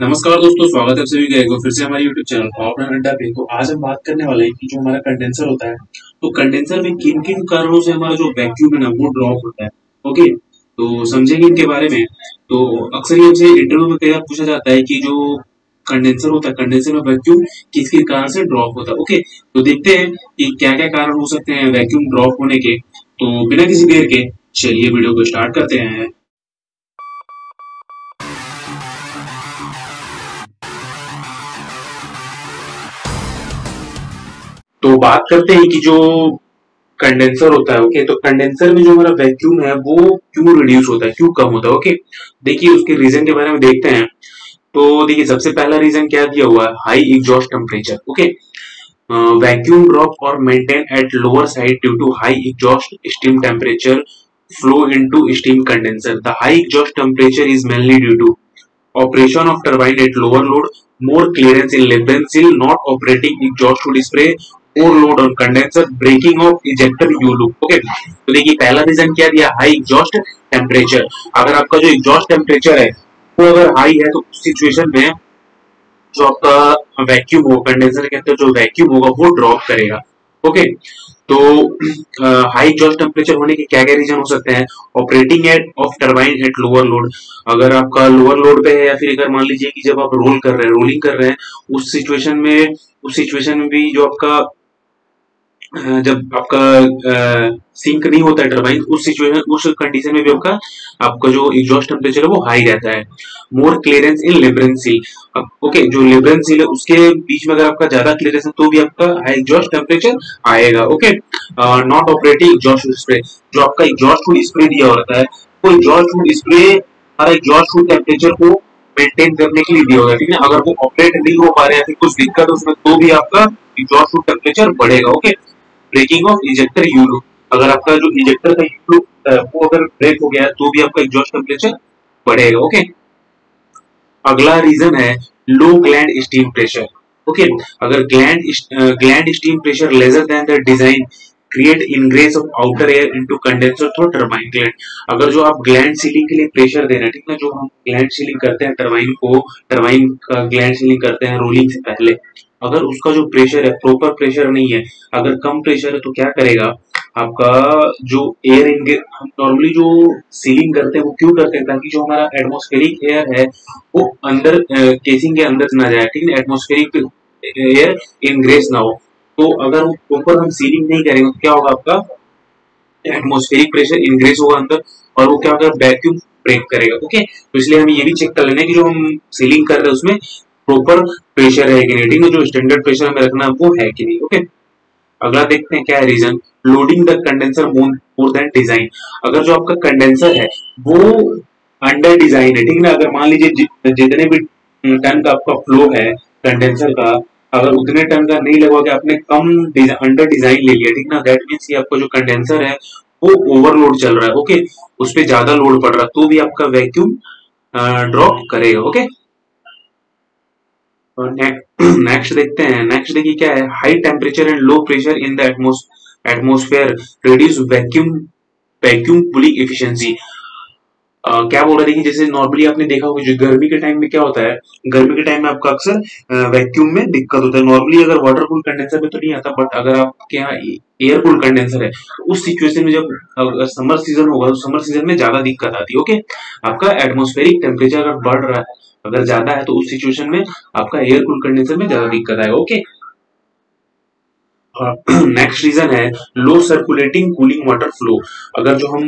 नमस्कार दोस्तों, स्वागत है सभी का फिर से हमारे YouTube चैनल पावर अड्डा पे तो आज हम बात करने वाले हैं कि जो हमारा कंडेंसर होता है तो कंडेंसर में किन किन कारणों से हमारा जो वैक्यूम है ना, वो ड्रॉप होता है। ओके तो समझेंगे इनके बारे में। तो अक्सर ये हमसे इंटरव्यू में कई बार पूछा जाता है कि जो कंडेंसर होता है कंडेंसर में वैक्यूम किस किस कारण से ड्रॉप होता है। ओके तो देखते हैं कि क्या क्या कारण हो सकते हैं वैक्यूम ड्रॉप होने के। तो बिना किसी देर के, चलिए वीडियो को स्टार्ट करते हैं। तो बात करते हैं कि जो कंडेंसर होता है ओके तो कंडेंसर में जो हमारा वैक्यूम है वो क्यों रिड्यूस होता है? क्यों कम होता है? ओके देखिए उसके रीजन के बारे में देखते हैं। तो देखिए सबसे पहला रीजन क्या दिया हुआ है? High exhaust temperature okay vacuum drop और maintain at lower side due to high exhaust steam temperature flow into steam condenser. The high exhaust temperature is mainly due to operation of turbine at lower load, more clearance in Lebrun seal, not operating exhaust would spray, load on condenser, breaking of ejector U loop. Okay, तो देखिए पहला reason क्या दिया high exhaust temperature अगर आपका जो exhaust temperature है वो अगर हाई है तो उस सिचुएशन में जो आपका वैक्यूम हो कंडेंसर के अंदर जो वैक्यूम होगा वो ड्रॉप करेगा ओके? तो हाई एग्जॉस्ट टेम्परेचर होने के क्या क्या रीजन हो सकते हैं operating at of turbine at lower load अगर आपका लोअर लोड पे है या फिर अगर मान लीजिए कि जब आप रोल कर रहे हैं रोलिंग कर रहे हैं उस सिचुएशन में उस सिचुएशन में भी जो आपका जब आपका सिंक नहीं होता है टर्बाइन उस सिचुएशन उस कंडीशन में भी आपका आपका जो एग्जॉस्ट टेम्परेचर है वो हाई रहता है। More clearance in labyrinth seal okay जो लिबरन सील है, उसके बीच में अगर आपका ज़्यादा क्लियरेंस है तो भी आपका हाई एग्जॉस्ट टेम्परेचर आएगा okay not operating exhaust spray जो आपका एग्जॉस्ट फ़ूड स्प्रे दिया होता है, वो एग्जॉस्ट फ़ूड स्प्रे हमारा एग्जॉस्ट फ़ूड टेम्परेचर को मेंटेन करने के लिए दिया होगा ठीक है? अगर वो ऑपरेट नहीं हो पा रहे हैं फिर कुछ दिक्कत है उसमें तो भी आपका एग्जॉस्ट फ़ूड टेम्परेचर बढ़ेगा okay breaking of ejector U loop अगर आपका जो इजेक्टर का यू लूप वो अगर ब्रेक हो गया तो भी आपका एग्जॉस्ट टेम्परेचर बढ़ेगा ओके अगला रीजन है low gland steam pressure okay अगर gland gland steam pressure lesser than the design create ingress of outer air into condenser through turbine gland अगर जो आप ग्लैंड सीलिंग के लिए प्रेशर दे रहे हैं, ठीक है जो हम ग्लैंड सीलिंग करते हैं टरबाइन को टरबाइन का ग्लैंड सीलिंग करते हैं रोलिंग से पहले अगर उसका जो प्रेशर है प्रॉपर प्रेशर नहीं है, अगर कम प्रेशर है तो क्या करेगा? आपका जो एयर हम नॉर्मली जो सीलिंग करते हैं, वो क्यों करते हैं? ताकि जो हमारा एटमोस्फेरिक एयर है, वो अंदर केसिंग के अंदर ना जाए, ठीक है? एटमोस्फेरिक एयर इनग्रेस ना हो। तो अगर प्रॉपर हम सीलिंग नहीं करेंगे तो क्या होगा आपका? एटमोस्फेरिक प्रेशर इनग्रेस होगा अंदर, और वो क्या होगा? वैक्यूम ब्रेक करेगा ओके तो इसलिए हमें ये भी चेक कर लेना है कि जो हम सीलिंग कर रहे हैं उसमें प्रॉपर प्रेशर है कि नहीं? ठीक है, जो स्टैंडर्ड प्रेशर हमें रखना है, वो है कि नहीं ओके अगला देखते हैं क्या है reason loading the condenser more than design अगर जो आपका कंडेंसर है, वो अंडर डिज़ाइन है, ठीक है अगर मान लीजिए जितने भी टन का आपका फ्लो है कंडेंसर का, अगर उतने टन का नहीं लगवा के आपने कम अंडर डिज़ाइन ले लिया, ठीक ना? दैट मीन्स आपका जो कंडेंसर है, वो ओवरलोड चल रहा है ओके उस पर ज़्यादा लोड पड़ रहा है तो भी आपका वैक्यूम ड्रॉप करेगा ओके नेक्स्ट देखते हैं। नेक्स्ट देखिए क्या है? High temperature and low pressure in the atmosphere reduce vacuum vacuum pulling efficiency क्या बोल रहे देखिए जैसे नॉर्मली आपने देखा होगा, जो गर्मी के टाइम में क्या होता है, गर्मी के टाइम में आपका अक्सर वैक्यूम में दिक्कत होता है। नॉर्मली अगर वाटर कूल कंडेंसर में तो नहीं आता बट अगर आपके यहाँ एयर कूल कंडेंसर है तो उस सिचुएशन में जब समर सीज़न होगा तो समर सीज़न में ज़्यादा दिक्कत आती है ओके आपका एटमोस्फेरिक टेम्परेचर अगर बढ़ रहा है, अगर ज़्यादा है तो उस सिचुएशन में आपका एयर कूल कंडेंसर में ज़्यादा दिक्कत आएगा ओके नेक्स्ट रीजन है low circulating cooling water flow अगर जो हम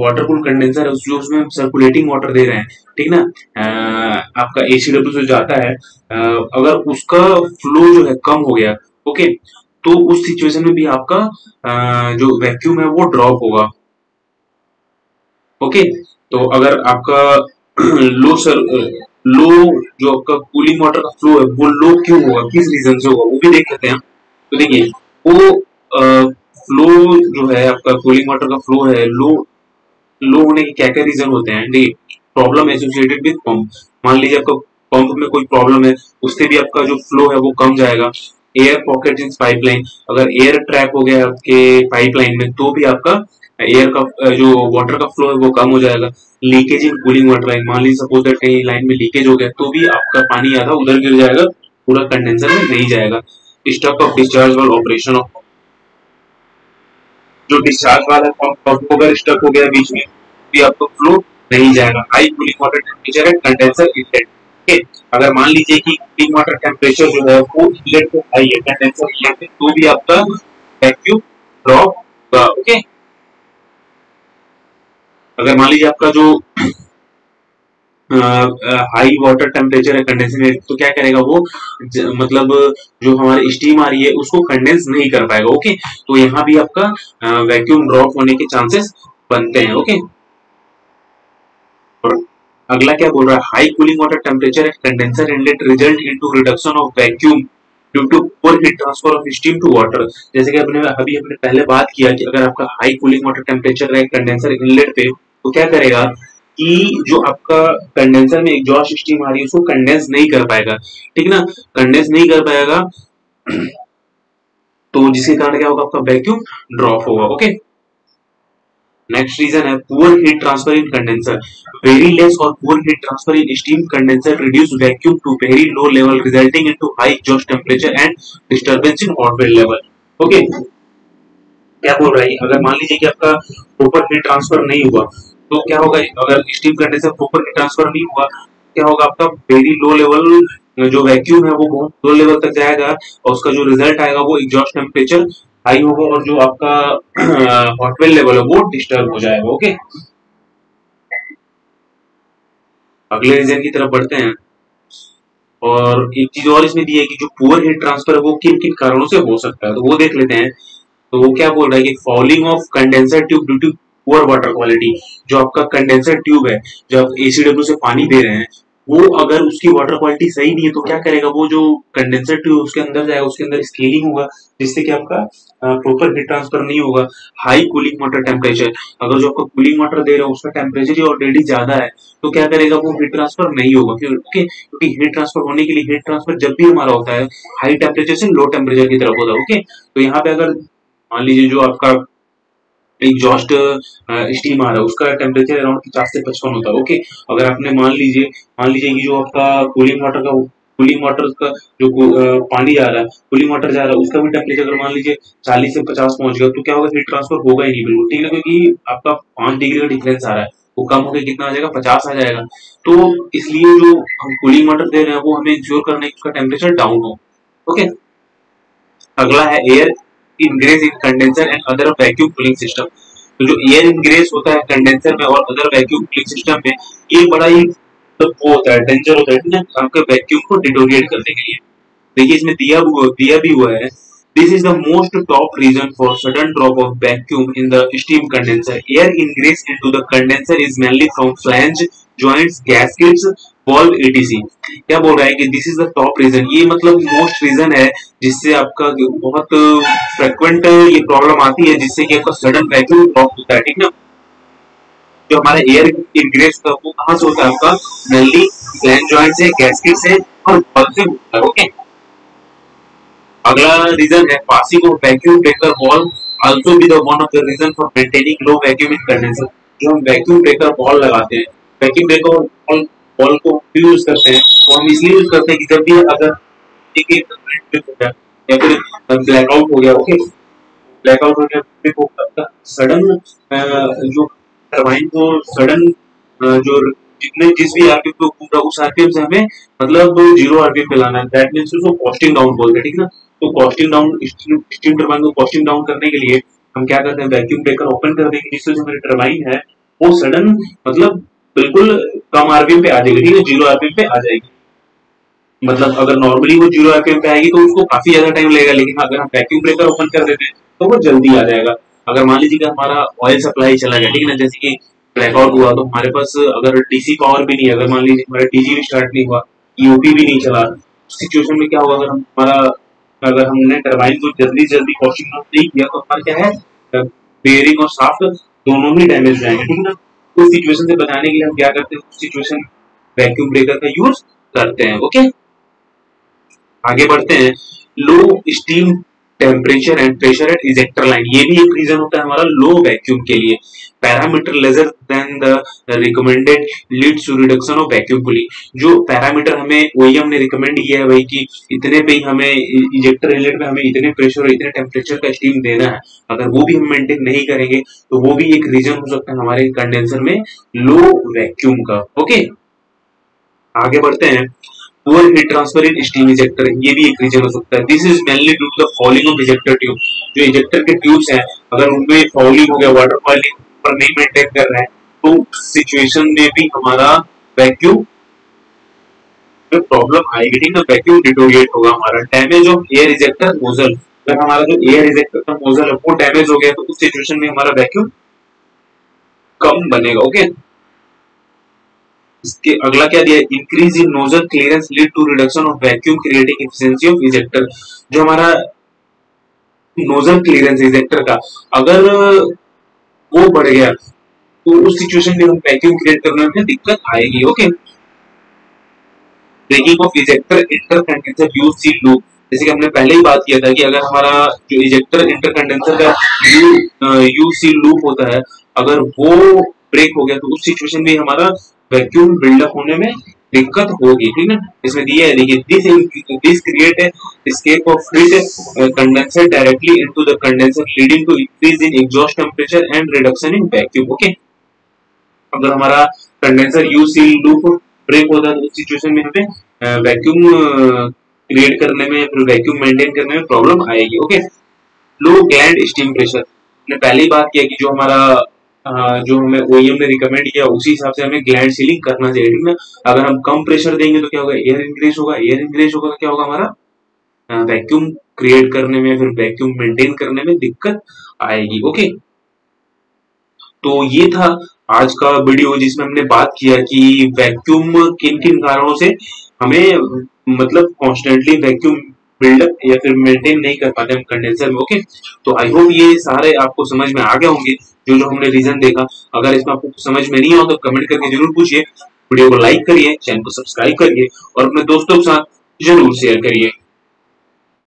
वाटर कूल कंडेंसर है उसमें हम सर्कुलेटिंग वाटर दे रहे हैं ठीक ना? uh, आपका एसीडब्ल्यू जो जाता है आ, अगर उसका फ्लो जो है कम हो गया ओके okay, तो उस सिचुएशन में भी आपका आ, जो वैक्यूम है वो ड्रॉप होगा। ओके okay, तो अगर आपका लो सर लो जो आपका कूलिंग वाटर का फ्लो है वो लो क्यों होगा? किस रीजन से होगा? वो भी देख लेते हैं तो देखिए, वो फ्लो जो है आपका कूलिंग वाटर का फ्लो है लो लो होने के क्या क्या रीजन होते हैं? देखिए प्रॉब्लम एसोसिएटेड विद पंप मान लीजिए आपका पंप में कोई प्रॉब्लम है, उससे भी आपका जो फ्लो है वो कम जाएगा। एयर पॉकेट इन पाइपलाइन अगर एयर ट्रैप हो गया आपके पाइपलाइन में तो भी आपका एयर का जो वाटर का फ्लो है वो कम हो जाएगा। Leakage in cooling water line मान लीजिए सपोज़ दैट कहीं लाइन में लीकेज हो गया तो भी आपका पानी आधा उधर गिर जाएगा, पूरा कंडेंसर में नहीं जाएगा। Stuck of discharge valve operation of जो डिस्चार्ज वाला पंप अगर स्टक हो गया बीच में भी आपको फ्लो नहीं जाएगा। हाई कूलिंग वाटर टेम्परेचर है कंडेंसर इनलेट ओके अगर मान लीजिए कि कूलिंग वाटर टेम्परेचर जो है, वो इनलेट पे हाई है कंडेंसर इनलेट पे तो भी आपका वैक्यूम ड्रॉप होगा। ओके अगर मान लीजिए आपका जो हाई वाटर टेम्परेचर है कंडेंसर में तो क्या करेगा वो? ज, मतलब जो हमारी स्टीम आ रही है उसको कंडेंस नहीं कर पाएगा ओके तो यहाँ भी आपका वैक्यूम ड्रॉप होने के चांसेस बनते हैं ओके और अगला क्या बोल रहा है? High cooling water temperature at condenser inlet result into reduction of vacuum due to poor heat transfer of steam to water जैसे कि अपने अभी अपने पहले बात किया कि अगर आपका हाई कूलिंग वाटर टेम्परेचर है कंडेंसर इनलेट पे तो क्या करेगा? कि जो आपका कंडेंसर में एग्जॉस्ट स्टीम आ रही है, उसको कंडेंस नहीं कर पाएगा। ठीक ना? कंडेंस नहीं कर पाएगा तो जिसके कारण क्या होगा? आपका वैक्यूम ड्रॉप होगा ओके नेक्स्ट रीजन है poor heat transfer in condenser very less और poor heat transfer in steam condenser reduce vacuum to very low level resulting into high exhaust temperature and disturbance in hot level okay क्या बोल रहा है? अगर मान लीजिए कि आपका प्रॉपर हीट ट्रांसफ़र नहीं हुआ तो क्या होगा, अगर steam condenser proper heat transfer नहीं हुआ, क्या होगा आपका वेरी लो लेवल जो वैक्यूम है वो बहुत लो लेवल तक जाएगा और उसका जो रिज़ल्ट आएगा वो एग्जॉस्ट टेम्परेचर हाई होगा और जो आपका हॉटवेल लेवल है वो डिस्टर्ब हो जाएगा ओके अगले रीजन की तरफ़ बढ़ते हैं। और एक चीज़ और इसमें दी है कि जो पुअर हीट ट्रांसफ़र है वो किन किन कारणों से हो सकता है तो वो देख लेते हैं। तो वो क्या बोल रहा है कि fouling of condenser tube due to poor water quality जो आपका कंडेंसर ट्यूब है जो आप एसीडब्ल्यू से पानी दे रहे हैं, वो अगर उसकी वाटर क्वालिटी सही नहीं है तो क्या करेगा? वो जो कंडेंसर ट्यूब उसके अंदर जाएगा, उसके अंदर स्केलिंग होगा, जिससे कि आपका प्रॉपर हीट ट्रांसफ़र नहीं होगा। हाई कूलिंग वाटर टेम्परेचर अगर जो आपका कूलिंग वाटर दे रहा है, उसका टेम्परेचर ऑलरेडी ज़्यादा है तो क्या करेगा? वो हीट ट्रांसफ़र नहीं होगा। क्योंकि क्योंकि हीट ट्रांसफ़र होने के लिए हीट ट्रांसफ़र जब भी हमारा होता है हाई टेम्परेचर से लो टेम्परेचर की तरफ़ होता है ओके तो यहाँ पे अगर, मान लीजिए जो आपका एग्जॉस्ट स्टीम आ रहा है। उसका टेम्परेचर अराउंड पचास से पचपन होता है। ओके अगर आपने मान लीजिए मान लीजिए कि जो आपका कूलिंग वाटर का कूलिंग वाटर का जो पानी जा रहा है कूलिंग वाटर जा रहा है, उसका भी टेम्परेचर अगर मान लीजिए चालीस से पचास पहुँच गया तो क्या होगा? हीट ट्रांसफ़र होगा ही नहीं बिल्कुल। ठीक है? क्योंकि आपका पाँच डिग्री का डिफरेंस आ रहा है। वो कम होकर कितना आ जाएगा? पचास आ जाएगा। तो इसलिए जो हम कूलिंग वाटर दे रहे हैं, वो हमें इंश्योर करना है उसका टेम्परेचर डाउन हो। ओके अगला है air ingress in condenser and other vacuum cooling system तो जो एयर इनग्रेस होता है कंडेंसर में और अदर वैक्यूम कूलिंग सिस्टम में, ये बड़ा ही तो वो होता है डेंजर होता है ना? आपके वैक्यूम को डिटोरिएट करने के लिए। देखिए इसमें दिया हुआ, दिया भी हुआ है। This is the most top reason for sudden drop of vacuum in the steam condenser air ingress into the condenser is mainly from flange joints gaskets valve etc क्या बोल रहा है कि this is the top reason ये मतलब most reason है जिससे आपका बहुत फ्रिक्वेंट ये प्रॉब्लम आती है, जिससे कि आपका सडन वैक्यूम ड्रॉप होता है, ठीक ना? जो हमारा एयर इनग्रेस का वो कहाँ से होता है आपका? मेनली ग्लैंड जॉइंट से गैस्केट से और वॉल्व से होता है ओके अगला रीजन है passing of vacuum breaker valve also be the one of the reason for maintaining low vacuum in condenser जो हम वैक्यूम ब्रेकर वॉल लगाते हैं वैक्यूम ब्रेकर वॉल वॉल को यूज़ करते हैं। और हम इसलिए यूज़ करते हैं कि जब भी अगर या फिर ब्लैकआउट हो गया ओके ब्लैकआउट हो गया सडन जो टरबाइन को सडन जो जितने जिस भी आरपीएम पे पूरा उस आरपीएम से हमें मतलब ज़ीरो आरपीएम पे लाना है। दैट मींस उसको कॉस्टिंग डाउन बोलते हैं, ठीक ना? तो कॉस्टिंग डाउन स्टीम टरबाइन को कॉस्टिंग डाउन करने के लिए हम क्या करते हैं? वैक्यूम ब्रेकर ओपन कर देंगे जिससे जो हमारी टरबाइन है, वो सडन मतलब बिल्कुल कम आरपीएम पे आ जाएगी, ठीक है? ज़ीरो आरपीएम पे आ जाएगी। मतलब अगर नॉर्मली वो ज़ीरो आरपीएम पे आएगी तो उसको काफ़ी ज़्यादा टाइम लगेगा, लेकिन अगर हम वैक्यूम ब्रेकर ओपन कर देते हैं तो वो जल्दी आ जाएगा। अगर मान लीजिए कि हमारा ऑयल सप्लाई चला गया, ठीक है ना? जैसे कि ब्लैकआउट हुआ तो हमारे पास अगर डीसी पावर भी नहीं अगर मान लीजिए हमारा डीजी भी स्टार्ट नहीं हुआ ईओपी भी नहीं चला सिचुएशन में क्या होगा अगर हमारा, अगर हमने टर्बाइन को जल्दी जल्दी कॉस्टिंग नहीं किया तो हमारा क्या है? बेयरिंग और साफ्ट दोनों ही डैमेज जाएँगे, ठीक है ना? उस सिचुएशन से बचाने के लिए हम क्या करते हैं? सिचुएशन वैक्यूम ब्रेकर का यूज़ करते हैं ओके आगे बढ़ते हैं। Low steam temperature and pressure at ejector line ये भी एक रीजन होता है हमारा लो वैक्यूम के लिए parameter lesser then the recommended leads to reduction of vacuum cooling जो पैरामीटर हमें ओईएम ने रिकमेंड किया है भाई कि इतने पे ही हमें इजेक्टर इनलेट में हमें इतने प्रेशर और इतने टेम्परेचर का स्टीम देना है। अगर वो भी हम मेंटेन नहीं करेंगे तो वो भी एक रीजन हो सकता है हमारे कंडेंसर में लो वैक्यूम का। ओके आगे बढ़ते हैं। Poor heat transfer in steam ejector ये भी एक रीजन हो सकता है। This is mainly due to the falling of ejector tube जो इजेक्टर के ट्यूब्स हैं, अगर उनमें फॉलिंग हो गया वाटर फॉलिंग पर नहीं मेंटेन कर रहे हैं तो सिचुएशन में भी हमारा वैक्यूम प्रॉब्लम आएगी। ठीक ना वैक्यूम डिटोरिएट होगा हमारा। Damage of air ejector nozzle अगर हमारा जो एयर इजेक्टर का नोजल है, वो डैमेज हो गया तो उस सिचुएशन में हमारा वैक्यूम कम बनेगा ओके okay? इसके अगला क्या दिया increase in nozzle clearance lead to reduction of vacuum creating efficiency of ejector जो हमारा नोजल क्लियरेंस इजेक्टर का, अगर, वो बढ़ गया तो उस सिचुएशन में हम वैक्यूम क्रिएट करने में दिक्कत आएगी okay breaking of ejector inter condenser U seal loop जैसे कि हमने पहले ही बात किया था कि अगर हमारा जो इजेक्टर इंटर कंडेंसर का यू सी लूप होता है, अगर वो ब्रेक हो गया तो उस सिचुएशन में हमारा वैक्यूम बिल्डअप होने में दिक्कत होगी, ठीक है इसमें दिया है, देखिए this this create escape of heat condenser directly into the condenser leading to increase in exhaust temperature and reduction in vacuum okay अगर हमारा condenser U seal loop break होता है तो उस सिचुएशन में हमें वैक्यूम क्रिएट करने में, फिर वैक्यूम मेंटेन करने में प्रॉब्लम आएगी okay low gland steam pressure ने पहले ही बात किया कि जो हमारा जो हमें ओईएम ने रिकमेंड किया, उसी हिसाब से हमें ग्लैंड सीलिंग करना चाहिए, ठीक ना? अगर हम कम प्रेशर देंगे तो क्या होगा? एयर इंक्रीज होगा। एयर इंक्रीज होगा तो क्या होगा हमारा? वैक्यूम क्रिएट करने में, फिर वैक्यूम मेंटेन करने में दिक्कत आएगी ओके तो ये था आज का वीडियो जिसमें हमने बात किया कि वैक्यूम किन किन कारणों से हमें मतलब कॉन्स्टेंटली वैक्यूम बिल्डअप या फिर मेंटेन नहीं कर पाते हम कंडेंसर में ओके तो आई होप ये सारे आपको समझ में आ गए होंगे, जो जो हमने रीजन देखा। अगर इसमें आपको समझ में नहीं हो तो कमेंट करके ज़रूर पूछिए। वीडियो को लाइक करिए चैनल को सब्सक्राइब करिए और अपने दोस्तों के साथ ज़रूर शेयर करिए।